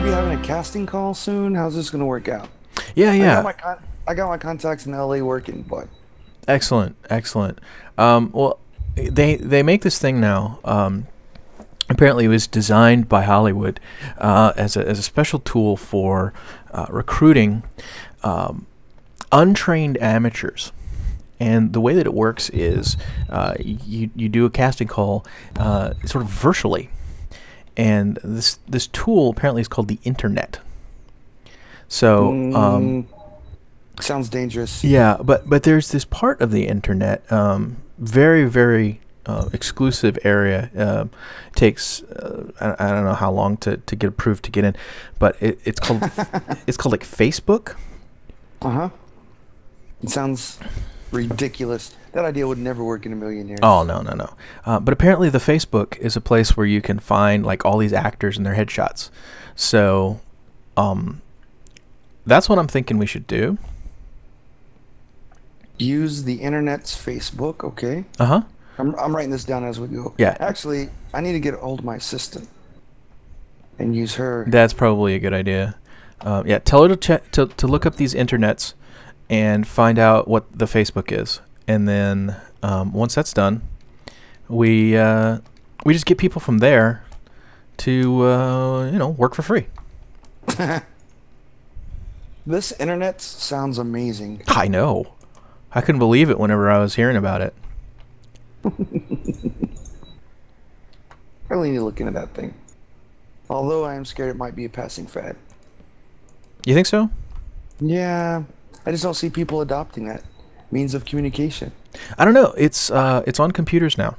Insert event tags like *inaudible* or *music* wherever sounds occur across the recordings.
We're gonna be having a casting call soon. How's this gonna work out? Yeah, I yeah. got my con- I got my contacts in LA working, but Excellent, excellent. Um, well, they they make this thing now. Um, apparently, it was designed by Hollywood uh, as a as a special tool for uh, recruiting um, untrained amateurs. And the way that it works is uh, you you do a casting call uh, sort of virtually, and this this tool apparently is called the internet. So. Um, mm, sounds dangerous. yeah, but but there's this part of the internet, um, very very uh, exclusive area. Uh, takes uh, I, I don't know how long to, to get approved to get in, but it, it's called *laughs* it's called like Facebook. Uh huh. It sounds ridiculous. That idea would never work in a million years. Oh no no no! Uh, but apparently the Facebook is a place where you can find like all these actors and their headshots. So, um, that's what I'm thinking we should do. Use the internet's Facebook. Okay. Uh huh. I'm I'm writing this down as we go. Yeah. Actually, I need to get hold of my assistant and use her. That's probably a good idea. Uh, yeah, tell her to check to, to look up these internets and find out what the Facebook is, and then um, once that's done, we uh, we just get people from there to uh, you know work for free. *laughs* This internet sounds amazing. I know. I couldn't believe it whenever I was hearing about it. *laughs* I really need to look into that thing. Although I am scared it might be a passing fad. You think so? Yeah, I just don't see people adopting that means of communication. I don't know. It's uh, it's on computers now.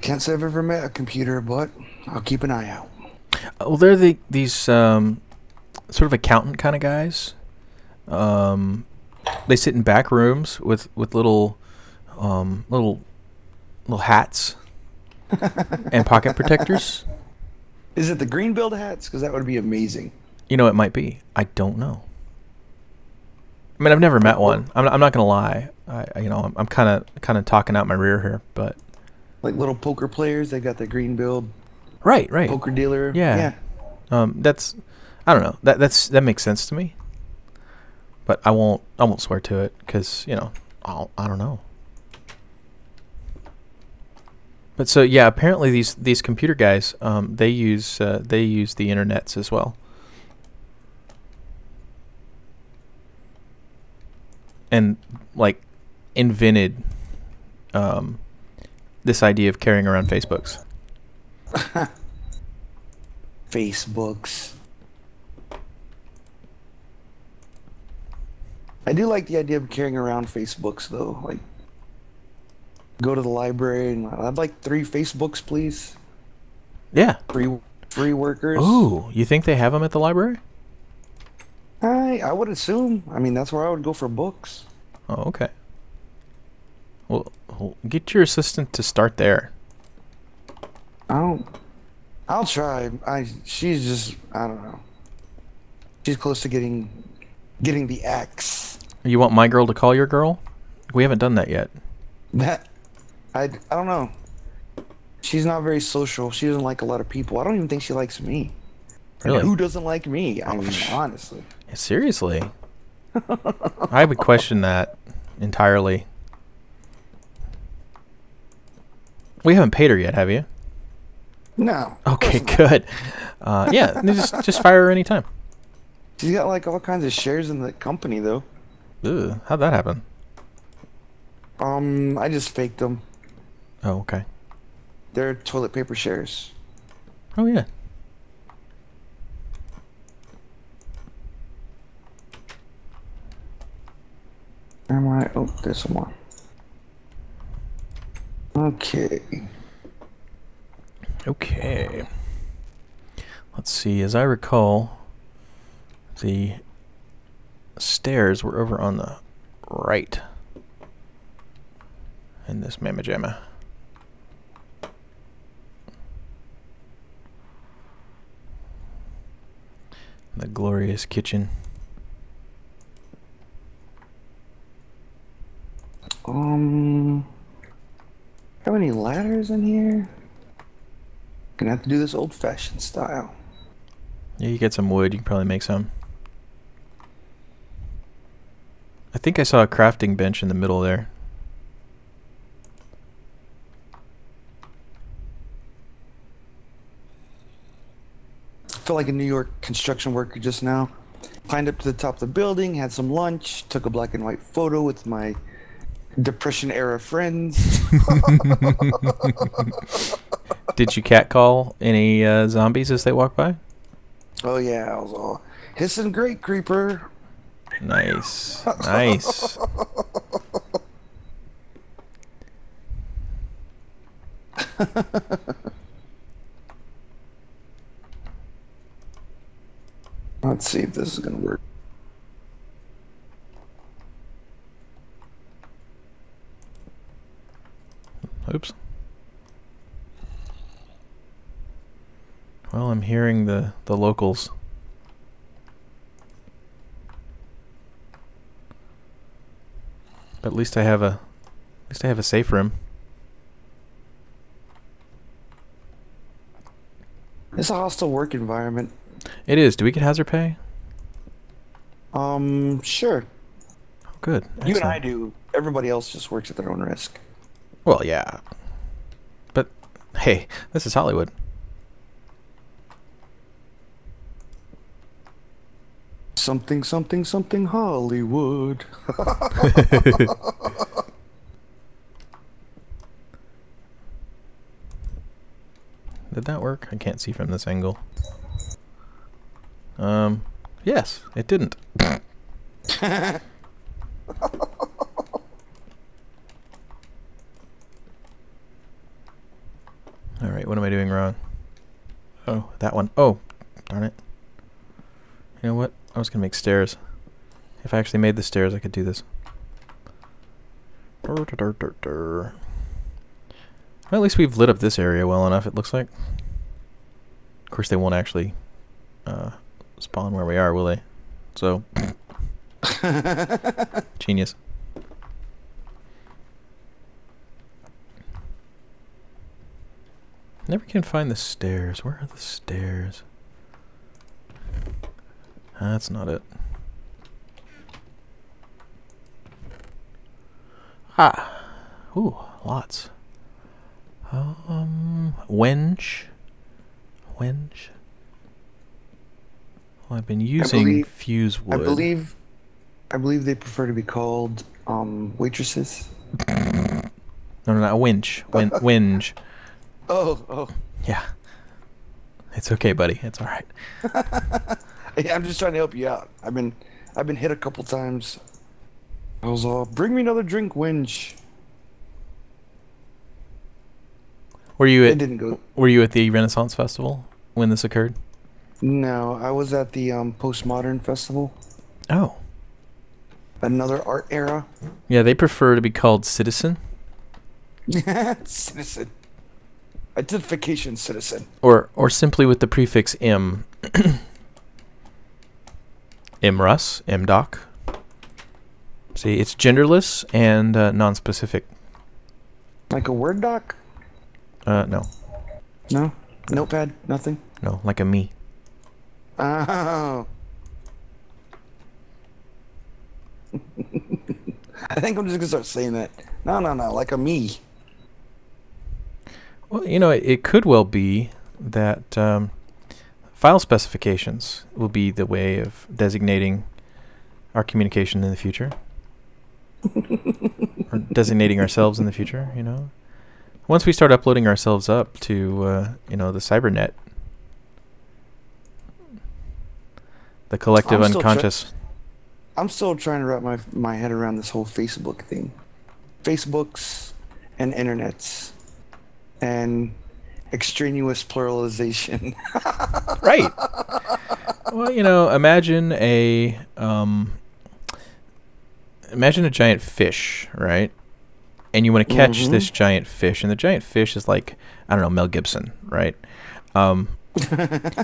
Can't say I've ever met a computer, but I'll keep an eye out. Uh, Well, they're the these um, sort of accountant kind of guys. Um, they sit in back rooms with with little um, little little hats *laughs* and pocket protectors. Is it the green billed hats? Because that would be amazing. You know, it might be. I don't know. I mean, I've never met one. I'm, I'm not gonna lie. I, you know, I'm kind of kind of talking out my rear here, but Like little poker players, they got the green billed right, right. poker dealer. Yeah. Yeah. Um, that's I don't know. That that's that makes sense to me. But I won't I won't swear to it because you know I'll, I don't know. But so yeah, apparently these these computer guys um, they use uh, they use the internets as well. And like invented um, this idea of carrying around Facebooks. *laughs* Facebooks. I do like the idea of carrying around Facebooks though. Like, go to the library and uh, I'd like three Facebooks, please. Yeah. Free, free workers. Ooh, you think they have them at the library? I I would assume. I mean, that's where I would go for books. Oh, okay. Well, get your assistant to start there. I'll I'll try. I she's just I don't know. She's close to getting getting the X. You want my girl to call your girl? We haven't done that yet. That I I don't know. She's not very social. She doesn't like a lot of people. I don't even think she likes me. Really? Who doesn't like me? I mean, honestly. Seriously? I would question that entirely. We haven't paid her yet, have you? No. Okay, good. Uh, yeah, just just fire her anytime. She's got like all kinds of shares in the company though. Ugh, how'd that happen? Um, I just faked them. Oh, okay. They're toilet paper shares. Oh yeah. Am I? Oh, there's more. Okay. Okay. Let's see. As I recall, the stairs were over on the right in this mamma jamma. The glorious kitchen. Um. how many ladders in here? Gonna have to do this old-fashioned style. Yeah, you get some wood. You can probably make some. I think I saw a crafting bench in the middle there. Felt like a New York construction worker just now. Climbed up to the top of the building, had some lunch, took a black and white photo with my depression era friends. *laughs* Did you catcall any uh, zombies as they walked by? oh yeah, I was all hissing great creeper. Nice. Nice. *laughs* Let's see if this is gonna work. Oops. Well, I'm hearing the, the locals. But at least I have a at least I have a safe room. It's a hostile work environment. It is. Do we get hazard pay? Um, sure. Oh, good. You and I do. Everybody else just works at their own risk. Well, yeah. But hey, this is Hollywood. Something, something, something Hollywood. *laughs* Did that work? I can't see from this angle. Um, yes, it didn't. *laughs* All right, what am I doing wrong? Oh, that one. Oh, darn it. You know what? I was gonna make stairs. If I actually made the stairs, I could do this. Well, at least we've lit up this area well enough, it looks like. Of course, they won't actually uh, spawn where we are, will they? So, *laughs* genius. Never can find the stairs. Where are the stairs? That's not it. Ah. Ooh, lots. Um, wenge. Wenge. Well, I've been using believe- fuse I wood. believe, I believe they prefer to be called um waitresses. No, no, no, a winch. Win- *laughs* winge. Oh, oh. Yeah. It's okay, buddy. It's all right. *laughs* I'm just trying to help you out. I've been, I've been hit a couple times. I was all, bring me another drink, Winch. Were you at? It didn't go. Were you at the Renaissance Festival when this occurred? No, I was at the um, postmodern festival. Oh. Another art era. Yeah, they prefer to be called citizen *laughs* citizen. Identification citizen. or or simply with the prefix m. *clears throat* Mrus, mdoc. See, it's genderless and uh, non-specific. Like a Word doc? Uh, no, No? Notepad? Nothing? no, like a me. Oh. *laughs* I think I'm just gonna start saying that. No, no, no, like a me. Well, you know, it, it could well be that um, file specifications will be the way of designating our communication in the future, *laughs* or designating ourselves in the future. You know, once we start uploading ourselves up to, uh, you know, the cybernet, the collective I'm unconscious. I'm still trying to wrap my my head around this whole Facebook thing. Facebooks and internets and extraneous pluralization. *laughs* right. Well, you know, imagine a um, imagine a giant fish, right? And you want to catch Mhm. this giant fish, and the giant fish is like I don't know Mel Gibson, right? Um, *laughs*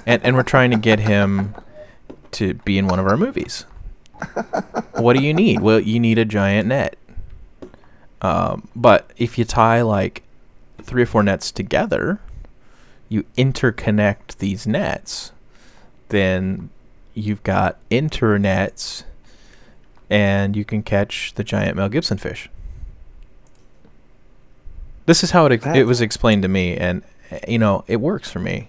and and we're trying to get him to be in one of our movies. what do you need? Well, you need a giant net. Um, but if you tie like three or four nets together, you interconnect these nets, then you've got internets, and you can catch the giant Mel Gibson fish. This is how it it was explained to me, and uh, you know it works for me.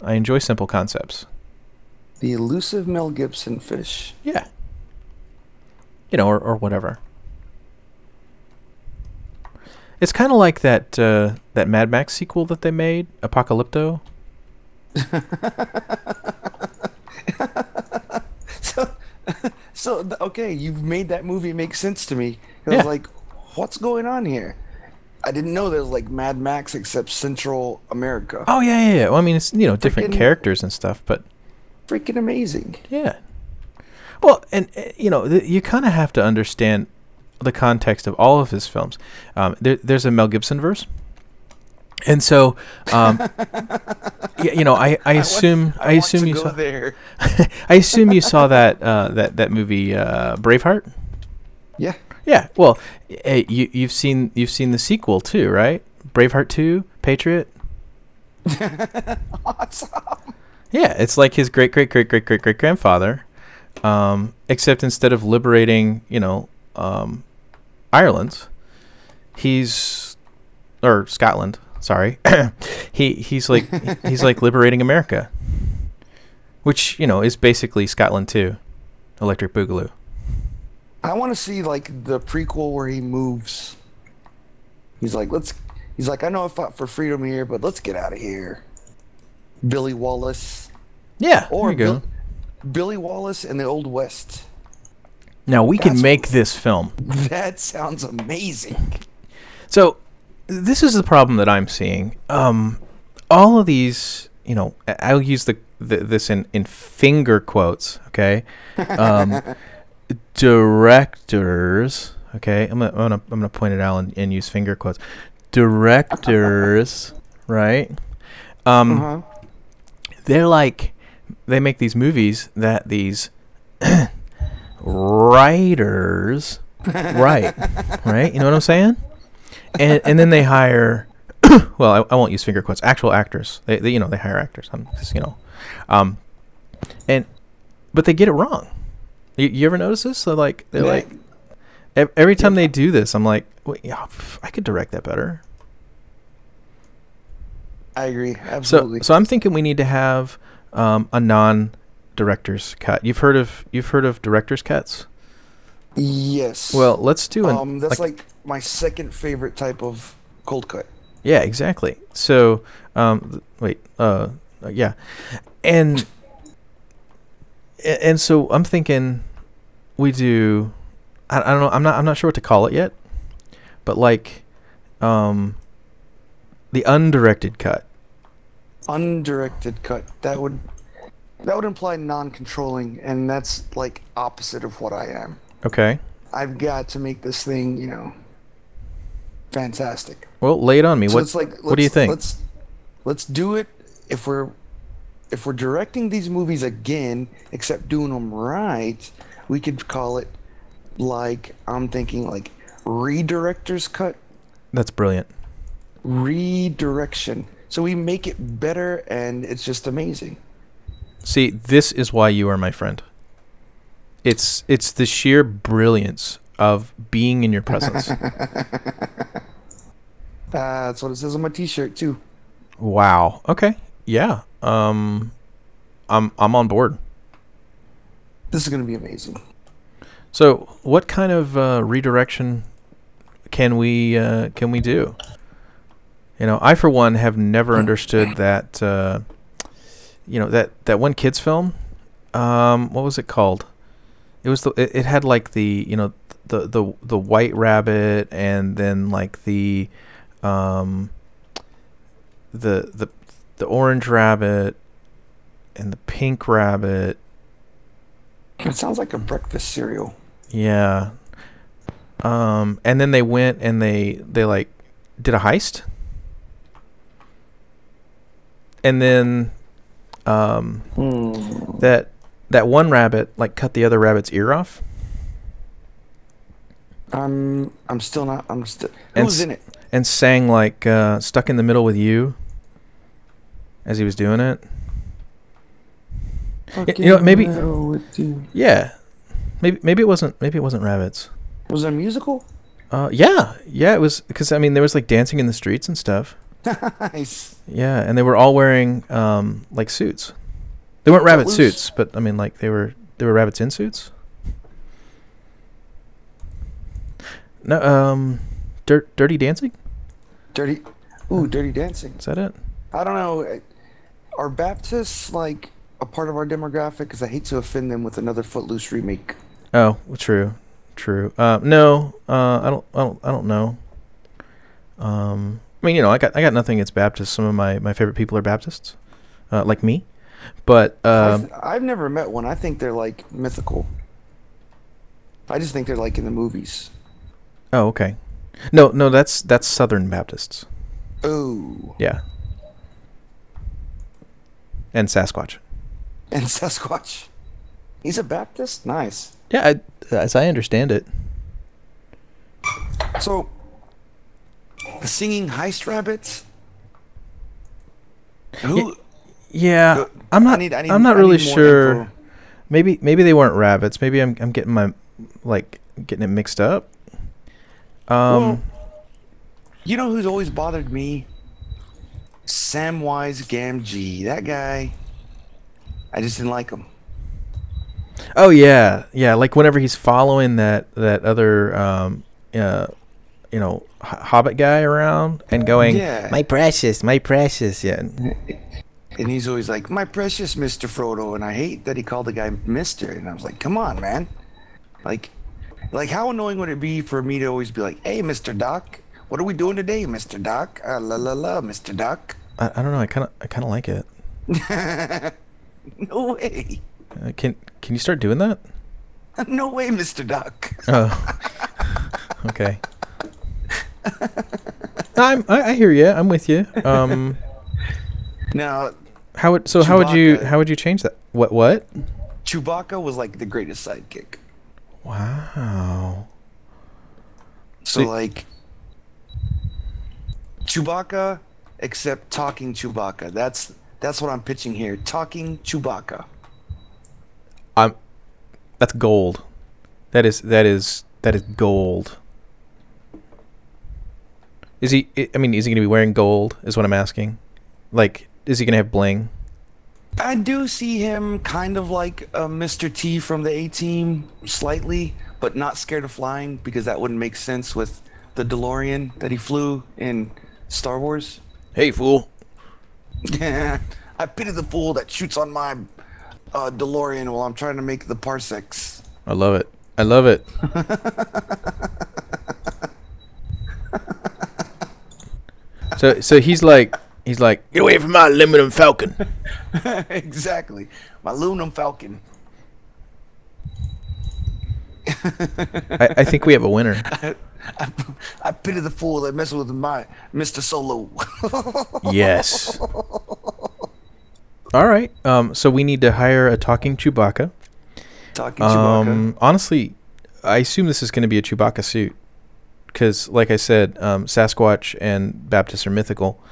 I enjoy simple concepts. The elusive Mel Gibson fish. Yeah. You know, or, or whatever. It's kind of like that uh, that Mad Max sequel that they made, Apocalypto. *laughs* so, so okay, you've made that movie make sense to me. I Yeah. was like, what's going on here? I didn't know there was like Mad Max except Central America. Oh yeah, yeah, yeah. Well, I mean, it's you know different Freaking- characters and stuff, but Freaking amazing. yeah. Well, and uh, you know, you kind of have to understand the context of all of his films. Um, there, there's a Mel Gibson verse, and so um, *laughs* y- you know, I, I assume I, want assume to you go saw there. *laughs* I assume you saw that uh, that that movie uh, Braveheart. Yeah. Yeah, well, hey, you you've seen you've seen the sequel too, right? Braveheart two, Patriot. *laughs* Awesome. Yeah, it's like his great great great great great great grandfather, um, except instead of liberating, you know, um, Ireland, he's or Scotland. Sorry, *coughs* he he's like *laughs* he's like liberating America, which you know is basically Scotland too. Electric Boogaloo. I want to see like the prequel where he moves. He's like, let's. He's like, I know I fought for freedom here, but let's get out of here. Billy Wallace, Yeah, or there you go. Bill- Billy Wallace and the Old West. Now we can That's- make this film. *laughs* That sounds amazing. So this is the problem that I'm seeing. Um, all of these, you know, I- I'll use the, the this in in finger quotes. Okay, um, *laughs* directors. Okay, I'm gonna I'm gonna, I'm gonna point it out and, and use finger quotes. Directors, right? Um, Uh-huh. They're like they make these movies that these *coughs* writers write right? You know what i'm saying? And and then they hire *coughs* well I, I won't use finger quotes actual actors. They, they you know they hire actors. I'm just you know. Um and but they get it wrong. You, you ever notice this? So like they're Yeah. like every time they do this i'm like Wait, yeah, i could direct that better I agree. Absolutely. so I'm thinking we need to have um, a non director's cut. You've heard of you've heard of director's cuts? yes. Well, let's do an um, that's like, my second favorite type of cold cut. yeah, exactly. So um, wait, uh, uh, yeah, and and so I'm thinking we do. I, I don't know. I'm not. I'm not sure what to call it yet, but like, um, the undirected cut. Undirected cut. That would that would imply non-controlling, and that's like opposite of what I am. Okay. I've got to make this thing, you know, fantastic. Well, lay it on me. So what like, What do you think? Let's let's do it if we're if we're directing these movies again, except doing them right. We could call it like I'm thinking like redirector's cut, That's brilliant. Redirection. So we make it better, and it's just amazing. See, this is why you are my friend. It's it's the sheer brilliance of being in your presence. Uh, *laughs* that's what it says on my T-shirt too. wow. Okay. Yeah. Um I'm I'm on board. This is gonna be amazing. So, what kind of uh, redirection can we uh, can we do? You know, I for one have never understood that. Uh, you know that that one kids film. Um, what was it called? It was the. It, it had like the you know the the the white rabbit and then like the, um. The the the orange rabbit, and the pink rabbit. It sounds like a breakfast cereal. Yeah. Um, and then they went and they they like did a heist. And then um Hmm. that that one rabbit like cut the other rabbit's ear off. I'm I'm still not. I'm still. Who's in it? and sang like uh, "Stuck in the Middle with You" as he was doing it. you know, maybe- you. Yeah, maybe maybe it wasn't maybe it wasn't rabbits. Was it a musical? Uh, yeah, yeah, it was because I mean there was like dancing in the streets and stuff. *laughs* nice. Yeah, and they were all wearing um like suits. They weren't rabbit was- suits, but I mean like they were they were rabbits in suits. No, um, dirt, dirty dancing. Dirty. Ooh, Dirty Dancing. Is that it? I don't know. Are Baptists like a part of our demographic? Because I hate to offend them with another Footloose remake. Oh, well, true, true. Uh, no, uh, I don't, I don't, I don't know. Um, I mean, you know, I got, I got nothing against Baptists. Some of my, my favorite people are Baptists, uh, like me. But um, I've, I've never met one. I think they're like mythical. I just think they're like in the movies. oh, okay. No, no, that's that's Southern Baptists. Oh, Yeah. And Sasquatch. and Sasquatch. He's a Baptist. Nice. Yeah, I, as I understand it. So, the singing heist rabbits. Who? Yeah, I'm I not. need- I need- I'm not I really sure. info. Maybe maybe they weren't rabbits. Maybe I'm I'm getting my like getting it mixed up. Um. Well, You know who's always bothered me? Samwise Gamgee. That guy. I just didn't like him. oh yeah, yeah. Like whenever he's following that that other um uh you know Hobbit guy around and going, Yeah. my precious, my precious. Yeah. And he's always like, "My precious Mr. Frodo," and I hate that he called the guy Mister. And I was like, "Come on, man! Like, like how annoying would it be for me to always be like, "Hey, Mr. Doc, what are we doing today, Mr. Doc? Uh, la la la, Mr. Doc." I, I don't know. I kind of I kind of like it. *laughs* no way, Uh, can can you start doing that? *laughs* no way, Mr. Doc. Oh. *laughs* okay. I'm, I, I hear you. I'm with you. Um, *laughs* Now, how would so? How would you how would you change that? What what? Chewbacca was like the greatest sidekick. Wow. So See- like Chewbacca, except talking Chewbacca. That's that's what I'm pitching here. Talking Chewbacca. I'm. That's gold. That is that is that is gold. Is he? I- mean, is he going to be wearing gold? Is what I'm asking. Like, is he going to have bling? I do see him kind of like a Mr. T from the A Team, slightly, but not scared of flying because that wouldn't make sense with the DeLorean that he flew in Star Wars. Hey, fool! Yeah, *laughs* I pity the fool that shoots on my uh, DeLorean while I'm trying to make the parsecs. I love it. I love it. *laughs* so so he's like he's like get away from my aluminum falcon. *laughs* exactly. My aluminum falcon. I, I think we have a winner. *laughs* I, I pity the fool that messes with my Mr. Solo. Yes. All right. Um. So we need to hire a talking Chewbacca. Talking Chewbacca. Um. Honestly, I assume this is going to be a Chewbacca suit, because, like I said, um, Sasquatch and Baptist are mythical.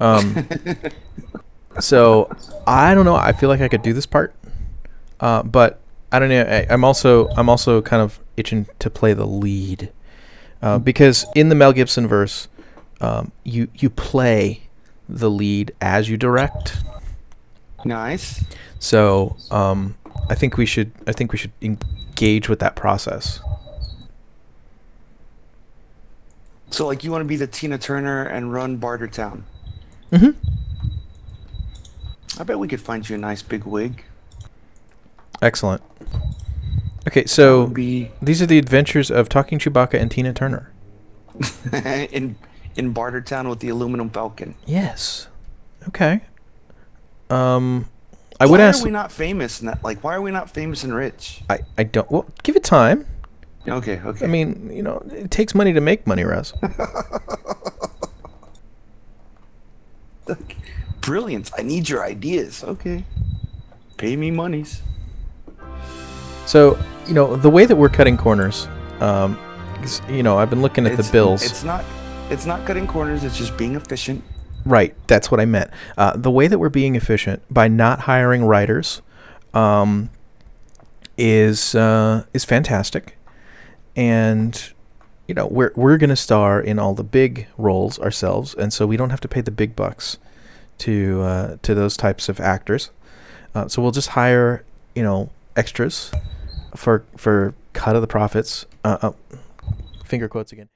Um. *laughs* so I don't know. I feel like I could do this part, uh, but I don't know. I, I'm also I'm also kind of itching to play the lead, uh, because in the Mel Gibson verse, um, you you play the lead as you direct. Nice. So um, I think we should I think we should engage with that process. So, like, you want to be the Tina Turner and run Bartertown? Mm-hmm. I bet we could find you a nice big wig. Excellent. Okay, so be these are the adventures of Talking Chewbacca and Tina Turner. *laughs* in in Bartertown with the aluminum falcon. Yes. Okay. Um, I would ask why are we not famous? In that, like, why are we not famous and rich? I I don't. Well, give it time. Okay, okay. I mean, you know, it takes money to make money, Russ. *laughs* Brilliant. I need your ideas. Okay. Pay me monies. So you know the way that we're cutting corners. Um, is, you know, I've been looking at the bills. It's not. it's not cutting corners. It's just being efficient. Right, that's what I meant. Uh, the way that we're being efficient by not hiring writers um, is uh, is fantastic, and you know we're we're going to star in all the big roles ourselves, and so we don't have to pay the big bucks to uh, to those types of actors. Uh, so we'll just hire you know extras for for cut of the profits. Uh, uh, finger quotes again.